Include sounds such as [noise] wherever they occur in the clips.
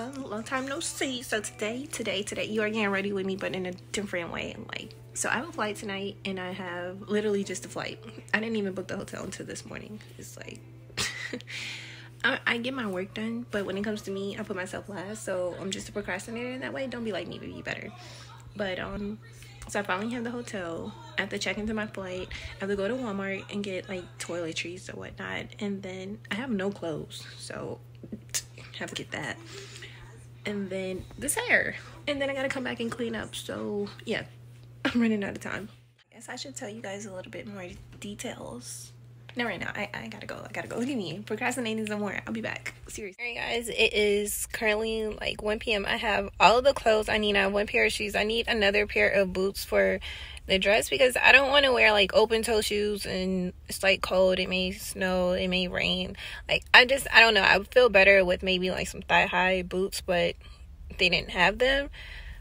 y'all long time no see. So today today today you are getting ready with me but in a different way. And like so i have a flight tonight and i have literally just a flight. I didn't even book the hotel until this morning. It's like [laughs] I, I, get my work done but when it comes to me i put myself last. So i'm just a procrastinator in that way. Don't be like me but be better. But um so i finally have the hotel. I have to check into my flight. I have to go to walmart and get like toiletries or whatnot. And then i have no clothes. So [tsk] have to get that and then this hair. And then i gotta come back and clean up so yeah. I'm running out of time. I guess i should tell you guys a little bit more details no right now I, I gotta go. I gotta go. Look at me. Procrastinating some more. I'll be back. Seriously all right guys. It is currently like 1 p.m i have all of the clothes i need. I have one pair of shoes. I need another pair of boots for the dress because I don't want to wear like open toe shoes and it's like cold. It may snow, it may rain. Like I just I don't know. I would feel better with maybe like some thigh high boots, but they didn't have them.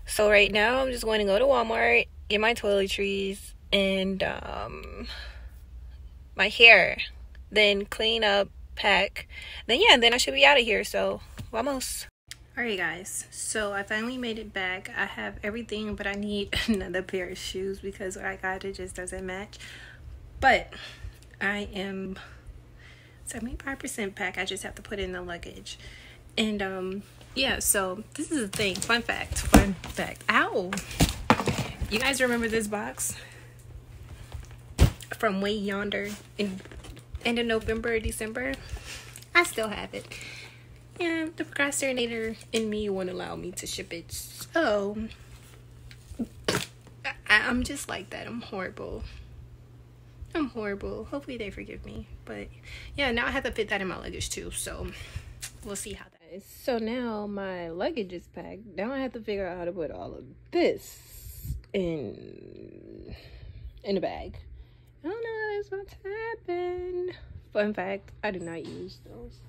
So right now I'm just going to go to Walmart, get my toiletries and um my hair, then clean up, pack. Then yeah, then I should be out of here. So vamos. Alright guys, so I finally made it back. I have everything, but I need [laughs] another pair of shoes because what I got it just doesn't match. But I am 75% pack. I just have to put in the luggage. And um yeah, so this is the thing. Fun fact. Fun fact. Ow! You guys remember this box? From way yonder in end of November, December? I still have it yeah, the procrastinator in me won't allow me to ship it. So I, I'm just like that. I'm horrible. I'm horrible. Hopefully they forgive me. But yeah, now I have to fit that in my luggage too. So we'll see how that is. So now my luggage is packed. Now I have to figure out how to put all of this in in a bag. I don't know that's about to happen. Fun fact, I do not use those.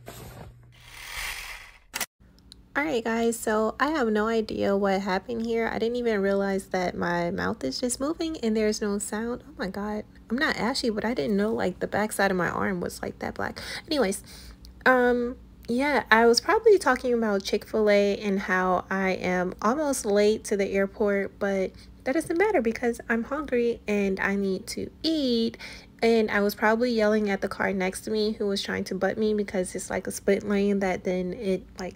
Alright guys, so I have no idea what happened here. I didn't even realize that my mouth is just moving and there's no sound. Oh my god. I'm not ashy, but I didn't know like the backside of my arm was like that black. Anyways, um yeah, I was probably talking about Chick-fil-A and how I am almost late to the airport, but that doesn't matter because I'm hungry and I need to eat and I was probably yelling at the car next to me who was trying to butt me because it's like a split lane that then it like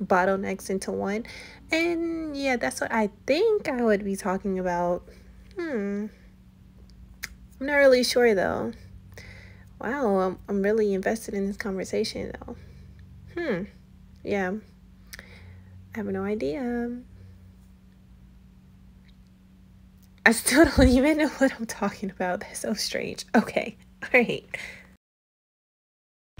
bottlenecks into one. And yeah, that's what I think I would be talking about. Hmm. I'm not really sure though. Wow, I'm, I'm really invested in this conversation though. Hmm. Yeah. I have no idea. I still [laughs] don't even know what I'm talking about. That's so strange. Okay. [laughs] All right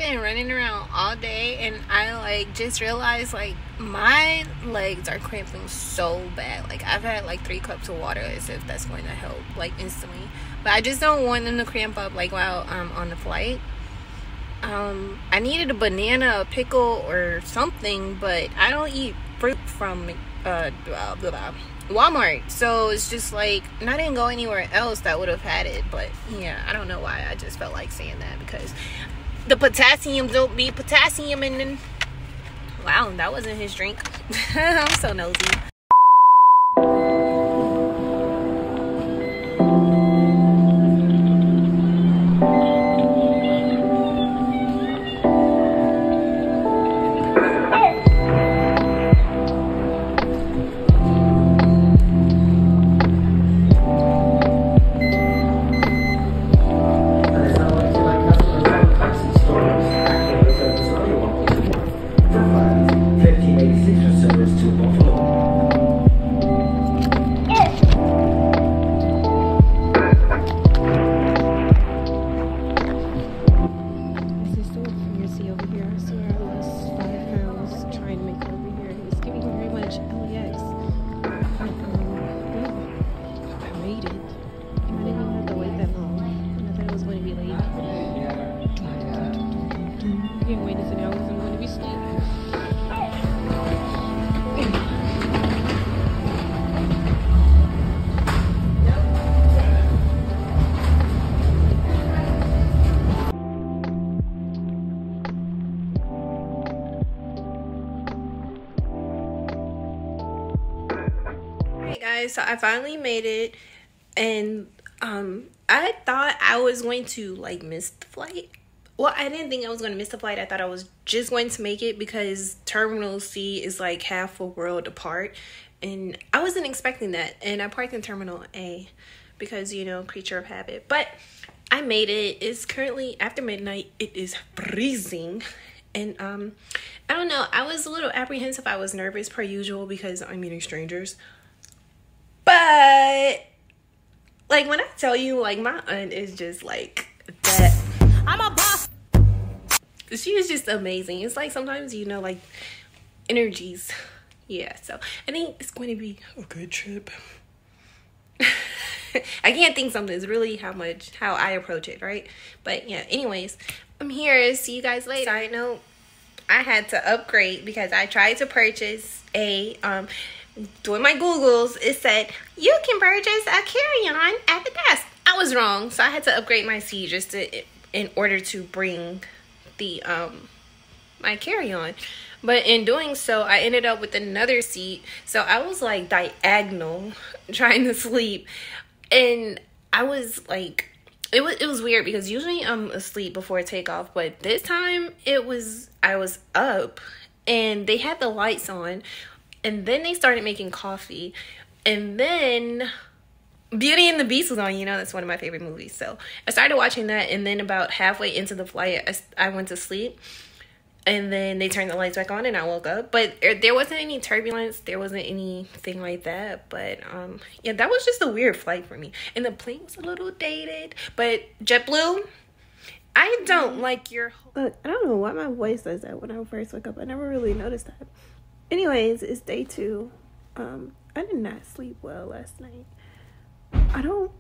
been running around all day and I like just realized like my legs are cramping so bad. Like I've had like three cups of water as if that's going to help like instantly. But I just don't want them to cramp up like while I'm on the flight. Um I needed a banana, a pickle or something, but I don't eat fruit from uh blah, blah, blah. Walmart. So it's just like and I didn't go anywhere else that would have had it. But yeah, I don't know why I just felt like saying that because the potassium don't be potassium and then wow that wasn't his drink [laughs] i'm so nosy guys, so I finally made it, and um, I thought I was going to like miss the flight. Well, I didn't think I was going to miss the flight. I thought I was just going to make it because Terminal C is like half a world apart, and I wasn't expecting that. And I parked in Terminal A because you know, creature of habit. But I made it. It's currently after midnight. It is freezing, and um, I don't know. I was a little apprehensive. I was nervous per usual because I'm meeting strangers. But like when I tell you, like my aunt is just like that. I'm a boss. She is just amazing. It's like sometimes you know, like energies. Yeah. So I think it's going to be a good trip. [laughs] I can't think something. It's really how much how I approach it, right? But yeah. Anyways, I'm here. See you guys later. Side note I had to upgrade because I tried to purchase a um doing my googles it said you can purchase a carry-on at the desk. I was wrong so i had to upgrade my seat just to in order to bring the um my carry-on. But in doing so i ended up with another seat so i was like diagonal [laughs] trying to sleep. And i was like it was it was weird because usually I'm asleep before takeoff, but this time it was I was up and they had the lights on and then they started making coffee and then Beauty and the Beast was on, you know, that's one of my favorite movies. So I started watching that, and then about halfway into the flight, I, I went to sleep and then they turned the lights back on and i woke up. But there wasn't any turbulence there wasn't anything like that but um yeah that was just a weird flight for me. And the plane was a little dated but jetblue i don't like your look i don't know why my voice does that when i first woke up. I never really noticed that anyways it's day two um i did not sleep well last night i don't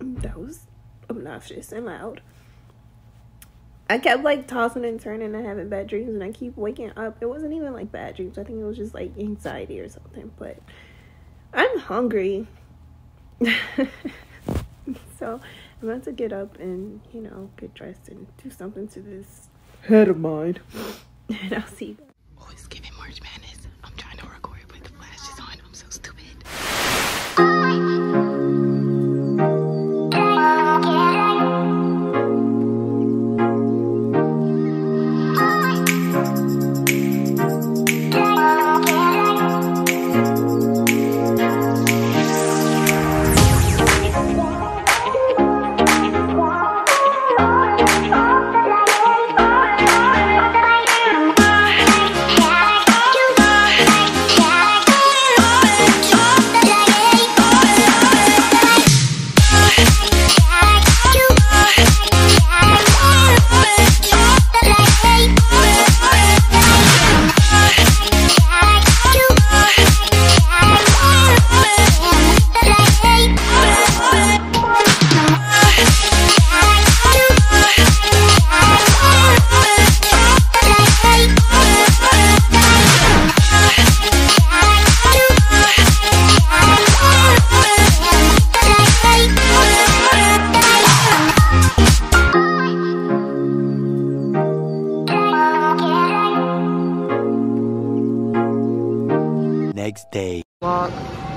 that was obnoxious and loud I kept like tossing and turning and having bad dreams, and I keep waking up. It wasn't even like bad dreams. I think it was just like anxiety or something. But I'm hungry, [laughs] so I'm about to get up and you know get dressed and do something to this head of mine. [laughs] and I'll see you. next day. Walk.